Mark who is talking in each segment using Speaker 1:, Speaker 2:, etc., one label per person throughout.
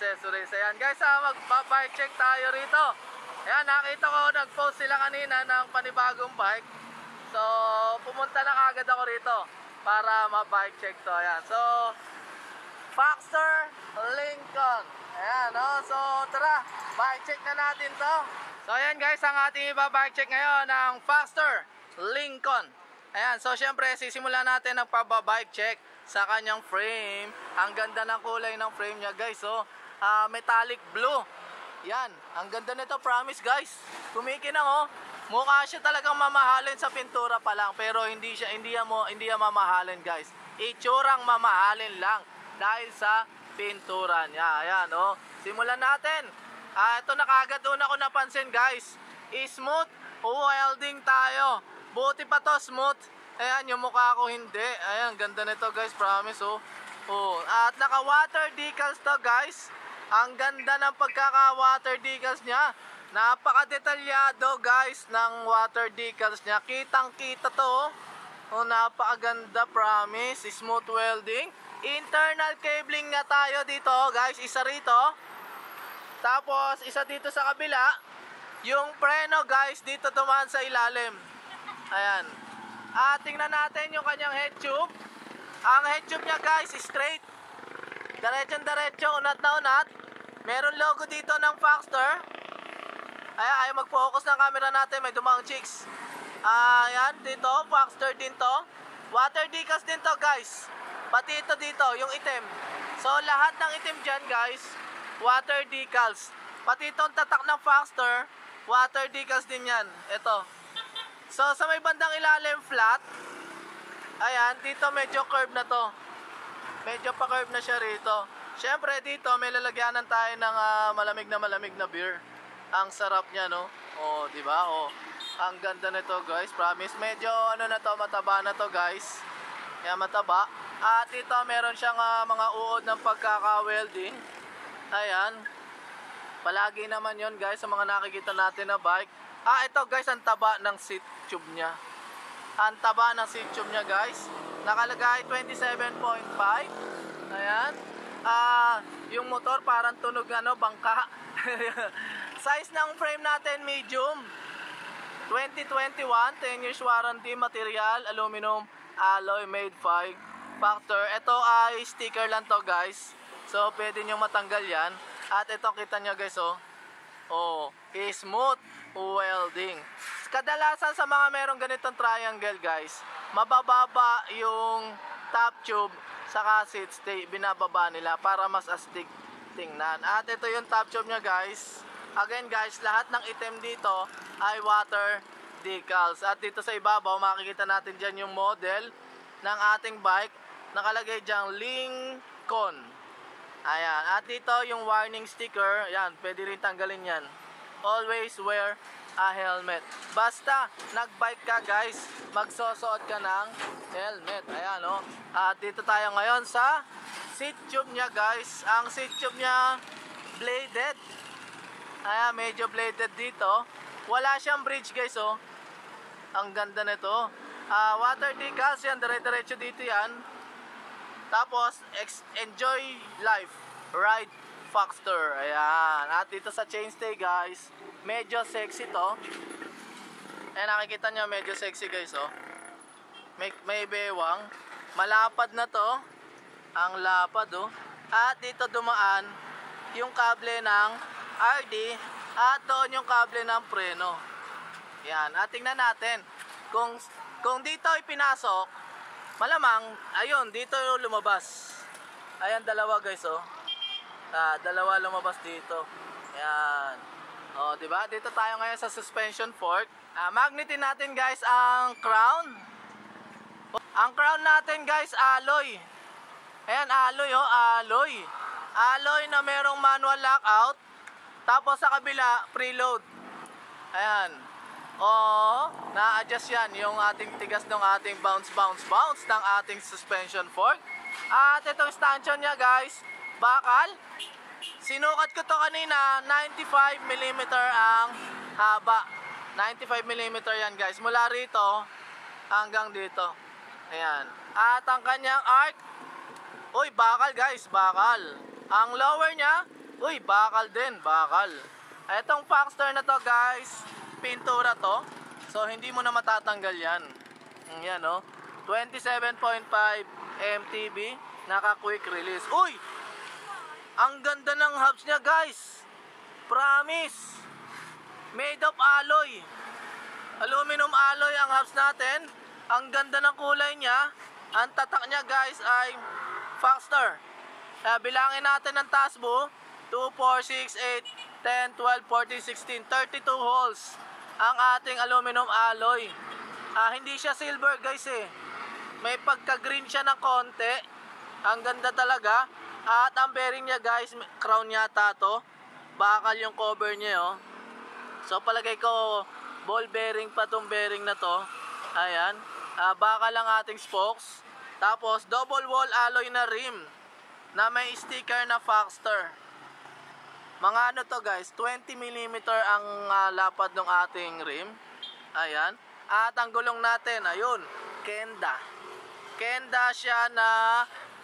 Speaker 1: Accessories. Ayan guys, ah, mag-bike check tayo rito. Ayan, nakita ko nag-post sila kanina ng panibagong bike. So, pumunta na kagad ako rito para ma-bike check to. Ayan, so, Foxter Lincoln. Ayan, oh. So, tara, bike check na natin to. So, ayan guys, ang ating iba-bike check ngayon ng Foxter Lincoln. Ayan, so syempre, sisimulan natin ang pababike check sa kanyang frame. Ang ganda ng kulay ng frame niya guys, oh. Ah, metallic blue. Yan, ang ganda nito, promise guys. Kumikinang oh. Mukha siya talagang mamahalin sa pintura pa lang, pero hindi siya hindi mo hindi yan mamahalin guys. Itsurang mamahalin lang dahil sa pintura niya. Ayan, oh. Simulan natin. Ah, ito na kagad una ko napansin, guys. Smooth welding tayo. Buti pa to, smooth. Ayan, yung mukha ko hindi. Ayan, ganda nito, guys. Promise, oh. Oh, at naka-water decals to, guys. Ang ganda ng pagkaka-water decals niya. Napaka-detalyado, guys, ng water decals niya. Kitang-kita to, oh. Oh, napakaganda, promise. Smooth welding. Internal cabling nga tayo dito, guys. Isa rito. Tapos, isa dito sa kabila. Yung preno, guys, dito dumaan sa ilalim. Ayan. At tingnan natin yung kanyang head tube. Ang head tube niya, guys, straight. Diretsong diretso, unat na unat. Meron logo dito ng Foxter. Ayan, ayaw mag-focus ng camera natin. May dumang chicks. Ayan, dito, Foxter din to. Water decals din to, guys. Pati ito dito, yung itim. So, lahat ng itim dyan, guys, water decals. Pati itong tatak ng Foxter, water decals din yan. Ito. So, sa may bandang ilalim, flat. Ayan, dito medyo curve na to. Medyo pa curve na siya rito. Siyempre, dito may lalagyanan tayo ng ah, malamig na malamig na beer. Ang sarap niya, no? Oh, di ba? Oh. Ang ganda nito, guys. Promise. Medyo ano na to, mataba na to, guys. Kaya mataba. At ito, meron siyang ah, mga uod ng pagkaka-welding. Ayan. Palagi naman yon guys, sa mga nakikita natin na bike. Ah, ito guys, ang taba ng seat tube niya. Ang taba ng seat tube niya guys. Nakalagay 27.5. Ayan. Ah, yung motor parang tunog ano, bangka. Size ng frame natin medium. 2021, 10 years warranty, material, aluminum, alloy, made 5 factor. Ito ay sticker lang to guys. So, pwede nyo matanggal yan. At ito, kita nyo guys, oh. Oh, smooth welding. Kadalasan sa mga merong ganitong triangle guys, mabababa yung top tube saka seat stay, binababa nila para mas astig tingnan. At ito yung top tube niya guys. Again guys, lahat ng item dito ay water decals. At dito sa ibabaw, makikita natin dyan yung model ng ating bike. Nakalagay dyan Lincoln. Ayan. At dito yung warning sticker. Ayan, pwede rin tanggalin yan. Always wear a helmet. Basta nagbike ka guys, magsosuot ka ng helmet. Ayan o. Oh. At dito tayo ngayon sa seat tube niya guys. Ang seat tube niya bladed. Ayan, medyo bladed dito. Wala siyang bridge guys oh. Ang ganda nito. Uh, water decals yan, dire-diretso dito yan. Tapos, enjoy life. Ride Foxter. Ayan. At dito sa chainstay guys, medyo sexy to. Ayan, nakikita nyo, medyo sexy guys, oh. May, may bewang. Malapad na to. Ang lapad, oh. At dito dumaan yung kable ng RD at doon yung kable ng preno. Yan. At tingnan natin. Kung, kung dito ipinasok, malamang, ayun, dito lumabas. Ayan, dalawa guys, oh. Ah, dalawa lumabas dito. Yan. Oh, di ba? Dito tayo ngayon sa suspension fork. Ah, magnetin natin guys ang crown. Ang crown natin guys, alloy. Ayan, alloy oh, alloy. Alloy na merong manual lockout. Tapos sa kabila, preload. Ayan. Oo, na-adjust yan yung ating tigas ng ating bounce, bounce, bounce ng ating suspension fork. At itong stanchion niya guys, bakal. Sinukat ko to kanina, 95mm ang haba. 95mm yan guys. Mula rito hanggang dito. Ayan. At ang kanyang arc, uy, bakal guys, bakal. Ang lower niya, uy, bakal din, bakal. Itong Foxster na to guys, pintura to. So, hindi mo na matatanggal yan. Mm, Yan, no? 27.5 MTB, naka quick release. Uy! Ang ganda ng hubs niya guys. Promise. Made of alloy. Aluminum alloy ang hubs natin. Ang ganda ng kulay niya. Ang tatak niya guys ay Foxster. Uh, bilangin natin ng taas buo. 2, 4, 6, 8, 10, 12, 14, 16, 32 holes ang ating aluminum alloy. Ah, hindi siya silver guys eh. May pagka-green siya ng konti. Ang ganda talaga. At ang bearing niya guys, crown yata to. Bakal yung cover niya oh. So palagay ko ball bearing pa tong bearing na to. Ayan. Ah, bakal ang ating spokes. Tapos double wall alloy na rim na may sticker na Foxster. Mga ano to guys, 20 mm ang ah, lapad ng ating rim. Ayan. At ang gulong natin, ayun, Kenda. Kenda siya na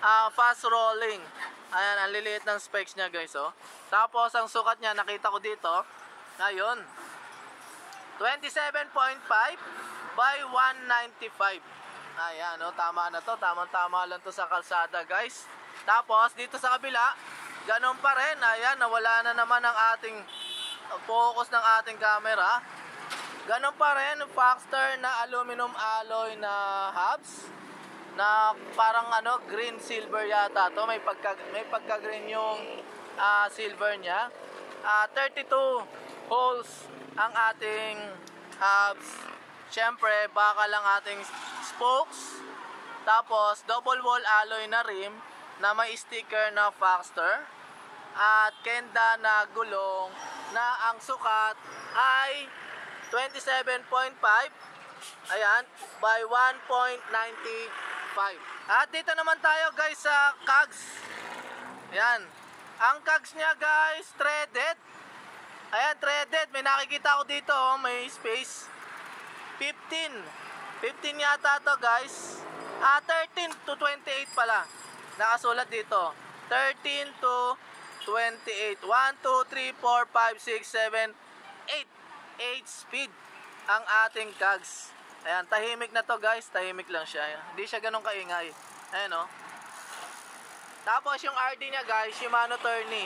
Speaker 1: ah, fast rolling. Ayan, ang liliit ng specs niya guys, oh. Tapos ang sukat niya, nakita ko dito, ayun, 27.5 by 195. Ayan, oh, tama na to. Tamang-tama lang to sa kalsada, guys. Tapos, dito sa kabila, ganun pa rin. Ayan, nawala na naman ang ating uh, focus ng ating camera. Ganun pa rin, Foxster na aluminum alloy na hubs na parang ano green silver yata to. May pagka may pagka green yung ah, silver niya. Ah, 32 holes ang ating hubs syempre baka lang ating spokes. Tapos double wall alloy na rim na may sticker na Foxster at kenda na gulong na ang sukat ay 27.5 Ayan, by 1.95. At dito naman tayo guys sa cogs. Ayan. Ang cogs niya guys, threaded. Ayan, threaded. May nakikita ko dito, oh, may space. 15. 15 yata to guys. Ah, 13 to 28 pala. Nakasulat dito. 13 to 28. 1, 2, 3, 4, 5, 6, 7, 8. 8 speed ang ating cogs. Ayan, tahimik na to guys. Tahimik lang siya. Hindi siya ganun kaingay. Ayan o. Tapos yung RD niya guys, Shimano Tourney.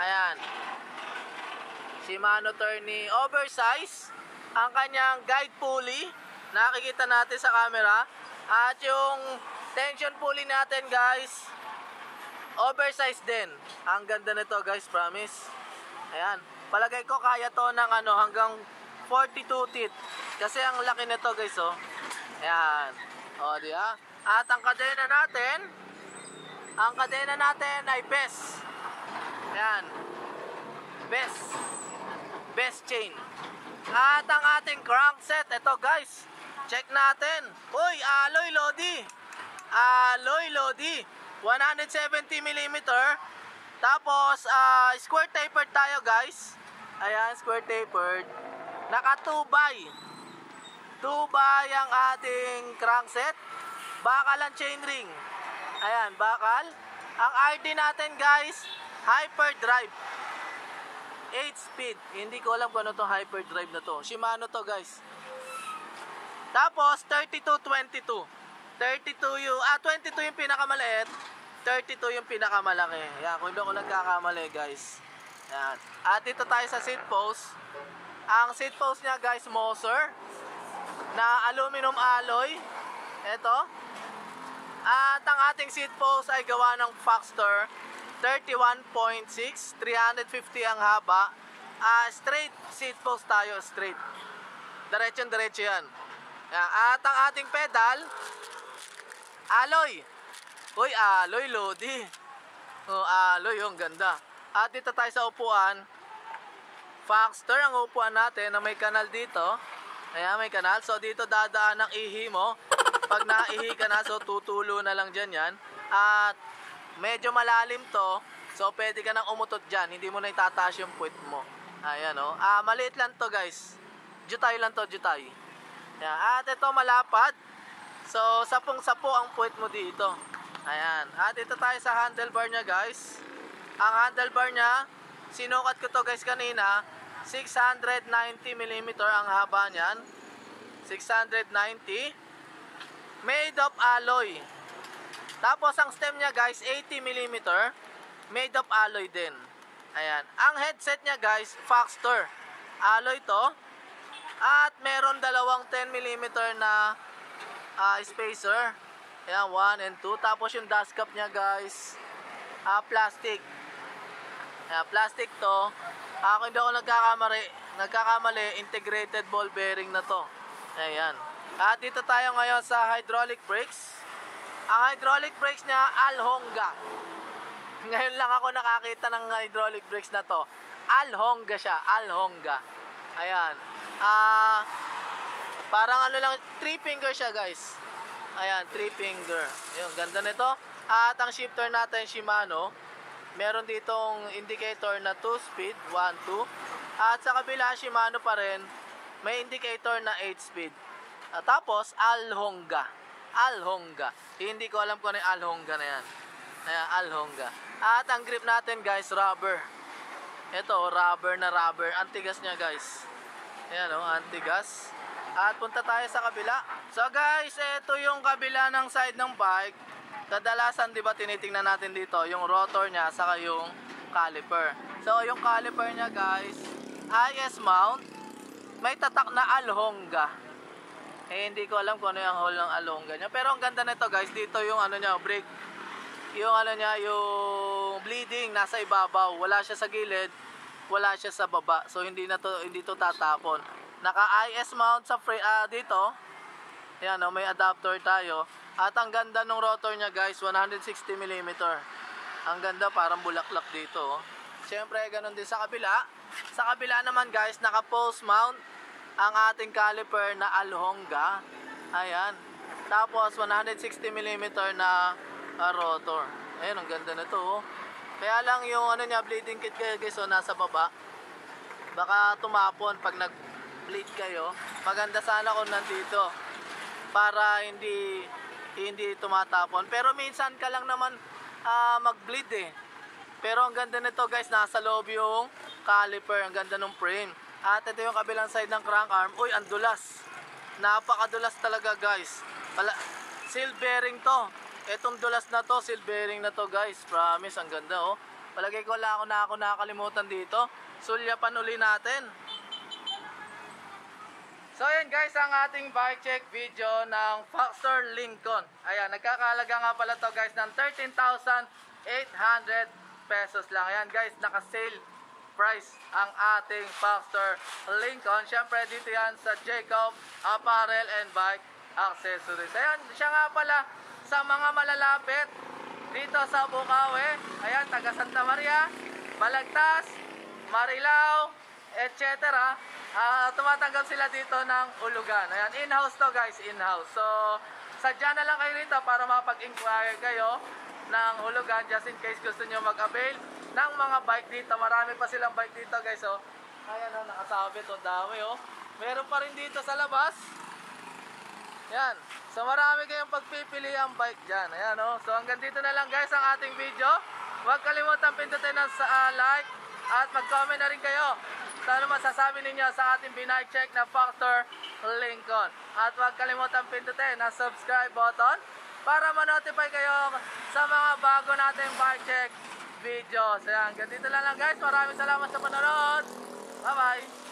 Speaker 1: Ayan. Shimano Tourney oversize. Ang kanyang guide pulley. Nakikita natin sa camera. At yung tension pulley natin guys, oversize din. Ang ganda nito guys, promise. Ayan. Palagay ko kaya to ng ano hanggang 42 teeth. Kasi ang laki nito guys oh. Ayan. O, di ba? At ang kadena natin, ang kadena natin ay best. Ayan. Best. Best chain. At ang ating crankset, ito guys. Check natin. Uy, alloy lodi. Alloy lodi. 170 mm. Tapos, ah, square tapered tayo guys. Ayan, square tapered. Naka 2 by. 2 by ang ating crankset. Bakal ang chainring. Ayan, bakal. Ang RD natin guys, hyperdrive. 8 speed. Hindi ko alam kung ano to hyperdrive na to. Shimano to guys. Tapos 32-22. 32 yung, ah 22 yung pinakamaliit. 32 yung pinakamalaki. Yan, kung hindi ako nagkakamali guys. Yan. At dito tayo sa seat post. Ang seat post niya guys, Moser. Na aluminum alloy. Ito. At ang ating seat post ay gawa ng Foxster 31.6, 350 ang haba. Ah, straight seat post tayo, straight. Diretsyon diretso yan. At ang ating pedal, alloy. Uy, alloy, Lodi. Oh, alloy, yung ganda. At dito tayo sa upuan. Foxster ang upuan natin na may kanal dito. Ayan, may kanal. So, dito dadaan ang ihi mo. Pag naihi ka na, so tutulo na lang dyan yan. At medyo malalim to. So, pwede ka nang umutot dyan. Hindi mo na itataas yung puwit mo. Ayan, oh. Ah, maliit lang to, guys. Jutay lang to, jutay. Ayan. At ito, malapad. So, sapong-sapo ang puwet mo dito. Ayan. At ito tayo sa handlebar niya, guys. Ang handlebar niya, sinukat ko to guys kanina, 690mm ang haba niyan. 690. Made of alloy. Tapos ang stem niya guys, 80mm. Made of alloy din. Ayan. Ang headset niya guys, Foxter. Alloy to. At meron dalawang 10mm na ah, spacer. Ayan, 1 and 2. Tapos yung dust cap niya guys, ah, plastic. Ayan, plastic to. Hindi ako nagkakamali, nagkakamali, integrated ball bearing na to. Ayan. At dito tayo ngayon sa hydraulic brakes. Ang hydraulic brakes niya, Alhonga. Ngayon lang ako nakakita ng hydraulic brakes na to. Alhonga siya, Alhonga. Ayan. Ah, parang ano lang, three finger siya guys. Ayan, three finger. Ayun, ganda nito. At ang shifter natin, Shimano. Meron ditong indicator na 2 speed, 1, 2. At sa kabila, Shimano pa rin, may indicator na 8 speed. At tapos, Alhonga. Alhonga. Hindi ko alam kung ano yung Alhonga na yan. Ayan, Alhonga. At ang grip natin guys, rubber. Ito, rubber na rubber. Antigas niya guys. Ayan o, antigas. At punta tayo sa kabila. So guys, ito yung kabila ng side ng bike. Kadalasan, di ba, tinitingnan natin dito yung rotor niya saka yung caliper. So, yung caliper niya guys, IS mount, may tatak na Alhonga. Eh, hindi ko alam kung ano yung hole ng Alhonga niya. Pero ang ganda nito guys, dito yung ano niya, brake. Yung ano niya, yung bleeding nasa ibabaw. Wala siya sa gilid, wala siya sa baba. So, hindi na to, hindi to tatapon. Naka-IS mount sa frame, ah, dito. Ayan, oh, may adapter tayo. At ang ganda ng rotor niya guys, 160mm. Ang ganda, parang bulaklak dito. Oh. Siyempre, ganun din sa kabila. Sa kabila naman guys, naka-pulse mount ang ating caliper na Alhonga. Ayan. Tapos, 160mm na ah, rotor. Ayan, ang ganda nito. Oh. Kaya lang yung ano niya, bleeding kit kayo guys, oh, nasa baba. Baka tumapon pag nag-bleed kayo. Maganda sana kung nandito para hindi hindi tumatapon. Pero minsan ka lang naman ah, mag-bleed eh. Pero ang ganda nito guys, nasa loob yung caliper, ang ganda ng frame. At ito yung kabilang side ng crank arm. Uy, ang dulas. Napakadulas talaga guys. Pala, seal bearing to. Etong dulas na to, seal bearing na to guys. Promise, ang ganda oh. Palagay ko wala ako na ako nakakalimutan dito. Sulyapan uli natin. So ayan guys, ang ating bike check video ng Foxter Lincoln. Ayan, nagkakalaga nga pala to guys ng 13,800 pesos lang. Ayan guys, naka-sale price ang ating Foxter Lincoln. Siyempre dito yan sa Jacob Apparel and Bike Accessories. Ayan, siya nga pala sa mga malalapit dito sa Bukawi. Ayan, taga Santa Maria, Balagtas, Marilao, etc. Ah, tumatanggap sila dito ng ulugan. Ayan, in-house to guys, in-house. So, sadya na lang kayo rito para mapag-inquire kayo ng hulugan just in case gusto nyo mag-avail ng mga bike dito. Marami pa silang bike dito guys. So, ayan o, nakasabit o, dami o. Meron pa rin dito sa labas. Yan. So marami kayong pagpipili ang bike dyan. Ayan o. So hanggang dito na lang guys ang ating video. Huwag kalimutan pindutin ang sa ah, like at mag-comment na rin kayo. Sa ano masasabi ninyo sa ating binike check na Factor Lincoln. At huwag kalimutan pindutin ang subscribe button para ma-notify kayo sa mga bago nating bike check videos. Ayan. Dito na lang guys. Maraming salamat sa panonood. Bye-bye.